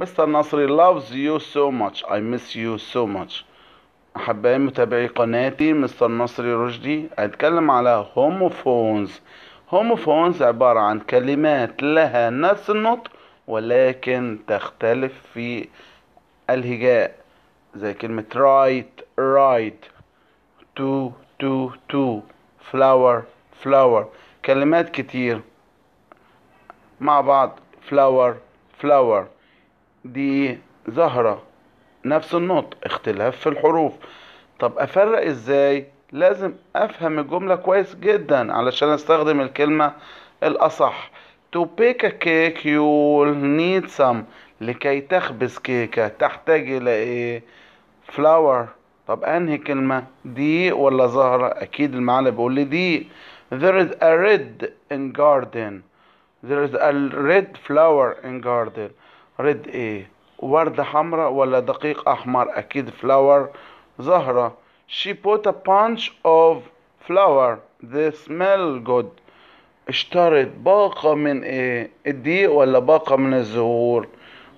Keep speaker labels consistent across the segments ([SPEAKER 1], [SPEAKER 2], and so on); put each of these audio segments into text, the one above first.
[SPEAKER 1] مستر نصري loves you so much. I miss you so much. أحبائي متابعي قناتي مستر نصري رشدي. هتكلم على homophones. Homophones عبارة عن كلمات لها نفس النطق ولكن تختلف في الهجاء. زي كلمة right right. to to to flower flower. كلمات كتير مع بعض. Flower flower. دي زهرة. نفس النطق اختلاف في الحروف. طب أفرق إزاي؟ لازم أفهم الجملة كويس جدا علشان أستخدم الكلمة الأصح. To bake a cake you'll need some. لكي تخبز كيكة تحتاج إلى إيه؟ flour. طب أنهي كلمة؟ دي ولا زهرة؟ أكيد المعنى بيقول لي دي there is a red in garden. There is a red flower in garden. Red إيه وردة حمراء ولا دقيق أحمر. أكيد flower. زهرة. She put a bunch of flower. They smell good. اشترت. باقة من إيه الدقيق ولا باقة من الزهور؟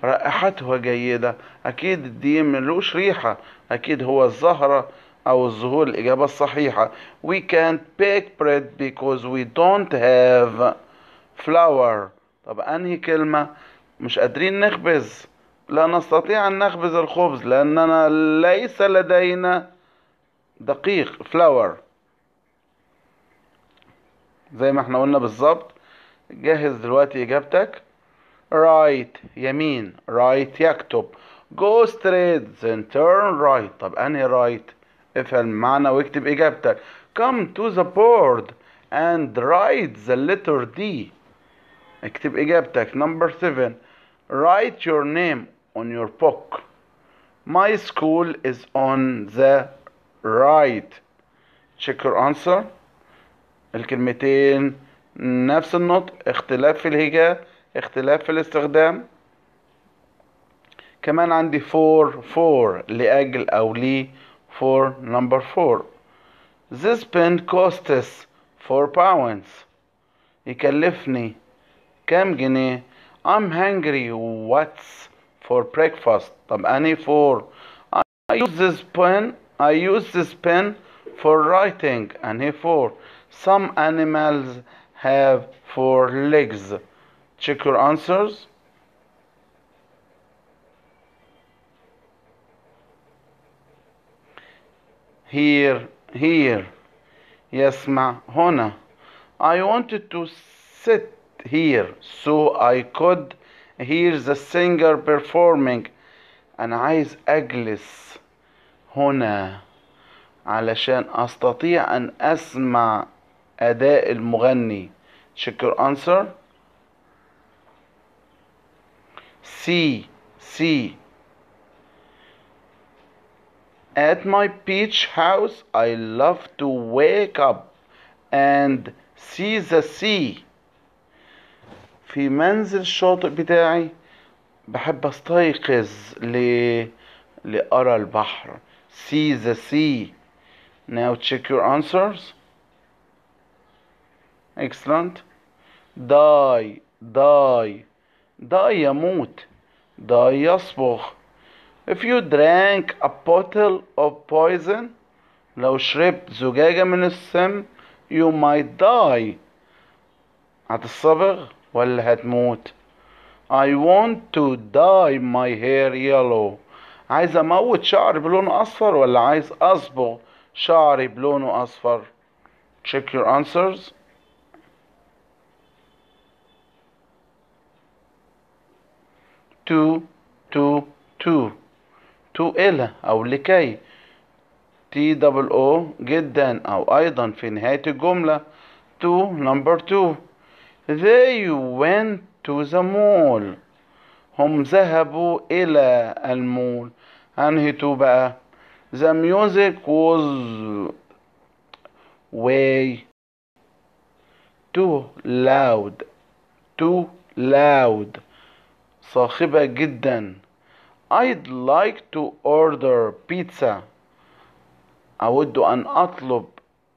[SPEAKER 1] رائحتها جيدة. أكيد الدقيق ملوش ريحة. أكيد هو الزهرة أو الزهور. الإجابة الصحيحة. We can't bake bread because we don't have flour. طب أنهي كلمة؟ مش قادرين نخبز. لا نستطيع أن نخبز الخبز لأننا ليس لدينا دقيق فلاور زي ما إحنا قلنا بالظبط. جهز دلوقتي إجابتك. Right يمين. Right يكتب. Go straight then turn right. طب أنهي right افهم المعنى واكتب إجابتك. Come to the board and write the letter D. اكتب إجابتك. Number 7 write your name on your book my school is on the right check your answer الكلمتين نفس النطق اختلاف في الهجاء اختلاف في الاستخدام كمان عندي for for لأجل أو لي for number four this pen costs four pounds يكلفني كام جنيه I'm hungry what's for breakfast طب أني for I use this pen I use this pen for writing أني for some animals have four legs check your answers here here يسمع هنا I wanted to sit here so I could hear the singer performing أنا عايز أجلس هنا علشان أستطيع أن أسمع أداء المغني check your answer C C At my beach house I love to wake up and see the sea في منزل الشاطئ بتاعي بحب استيقظ ل... لأرى البحر see the sea now check your answers excellent die die die يموت die يصبغ if you drank a bottle of poison لو شربت زجاجة من السم you might die هتصبغ ولا هتموت I want to dye my hair yellow. عايز أموت شعري بلونه أصفر ولا عايز أصبغ شعري بلونه أصفر؟ Check your answers. To to to to إلى أو لكي. تي دبل أو جدا أو أيضا في نهاية الجملة. To number two. they went to the mall هم ذهبوا إلى المول أنهي تو بقى the music was way too loud too loud صاخبة جدا I'd like to order pizza أود أن أطلب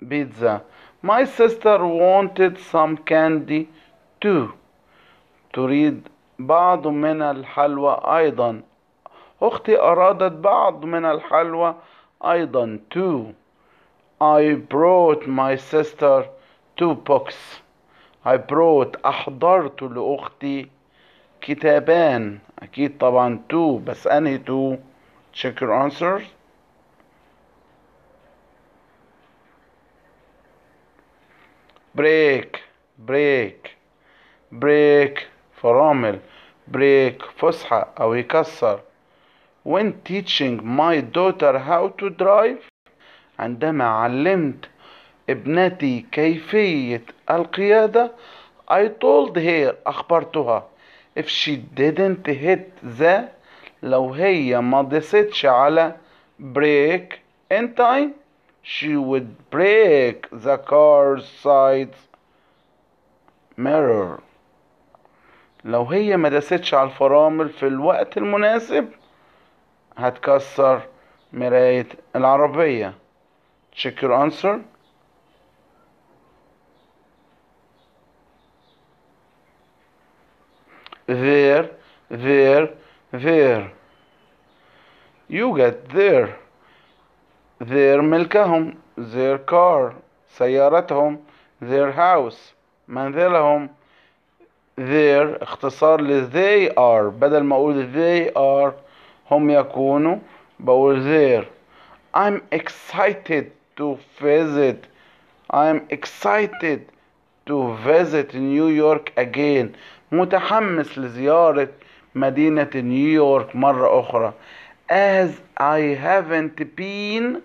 [SPEAKER 1] بيتزا My sister wanted some candy Too تريد بعض من الحلوى أيضا. أختي أرادت بعض من الحلوى أيضا two I brought my sister two books. I brought أحضرت لأختي كتابان. أكيد طبعا two بس أنهي two check your answers break. Break. break فرامل break فسحة أو يكسر when teaching my daughter how to drive عندما علمت ابنتي كيفية القيادة I told her أخبرتها if she didn't hit the لو هي ما دستش على break in time she would break the car's side mirror لو هي ما دستش على الفرامل في الوقت المناسب هتكسر مراية العربية. Check your answer. There there there. يوجد there. Their ملكهم. Their car. سيارتهم. Their house. منزلهم. Their اختصار ل they are بدل ما أقول they are هم يكونوا بقول their I'm excited to visit I'm excited to visit New York again متحمس لزيارة مدينة نيويورك مرة أخرى as I haven't been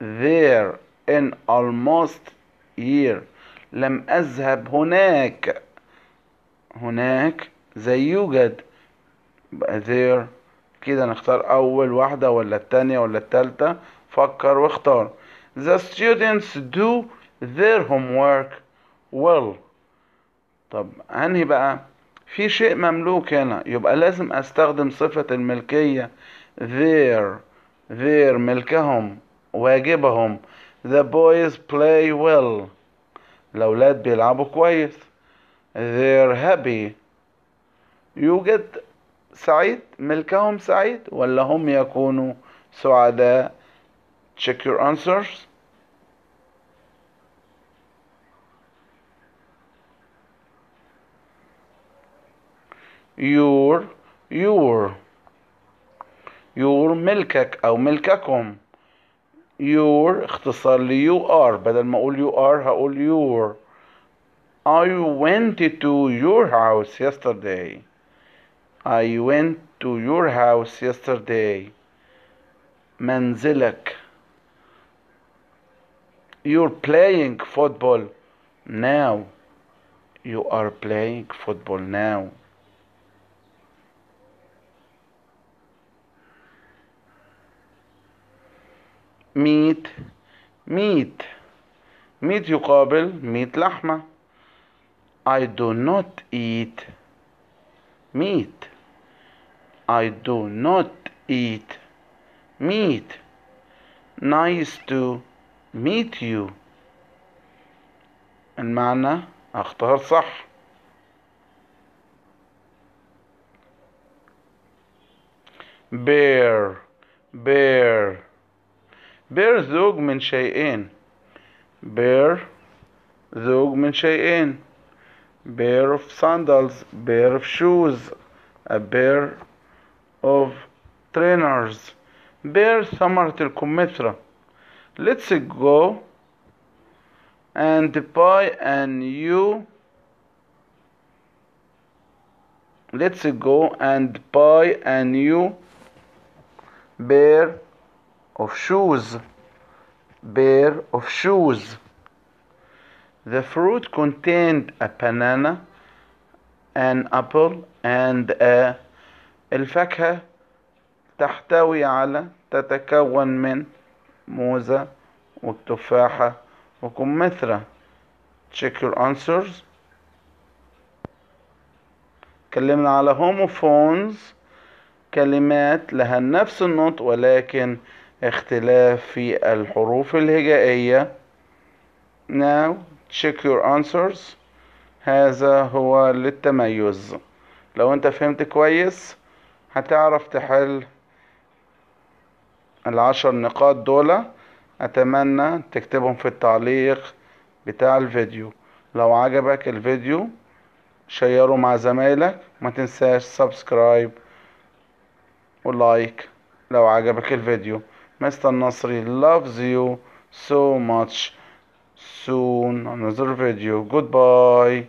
[SPEAKER 1] there in almost year لم أذهب هناك هناك زي يوجد. there. كده نختار أول واحدة ولا التانية ولا التالتة. فكر واختار. The students do their homework well. طب أنهي بقى. في شيء مملوك هنا. يبقى لازم أستخدم صفة الملكية. Their their ملكهم. واجبهم. The boys play well. الأولاد بيلعبوا كويس. They're happy يوجد سعيد ملكهم سعيد ولا هم يكونوا سعداء؟ Check your answers. Your your your ملكك أو ملككم. Your اختصار ل you are. بدل ما أقول you are هقول your. I went to your house yesterday I went to your house yesterday منزلك You're playing football now You are playing football now meat meat meat يقابل meat لحمة I do not eat meat I do not eat meat nice to meet you المعنى اختار صح bear bear bear زوج من شيئين bear زوج من شيئين pair of sandals, pair of shoes, a pair of trainers, pair summer thermometer. Let's go and buy a new let's go and buy a new pair of shoes pair of shoes the fruit contained a banana an apple and a الفاكهة تحتوي على تتكون من موزة والتفاحة وكمثرى check your answers. اتكلمنا على homophones. كلمات لها نفس النطق ولكن اختلاف في الحروف الهجائية. Now check your answers. هذا هو للتميز. لو انت فهمت كويس هتعرف تحل العشر نقاط دول. أتمنى تكتبهم في التعليق بتاع الفيديو. لو عجبك الفيديو شيره مع زمايلك. ما تنساش subscribe و like لو عجبك الفيديو. Mr. نصري loves you so much. Soon. Another video. Goodbye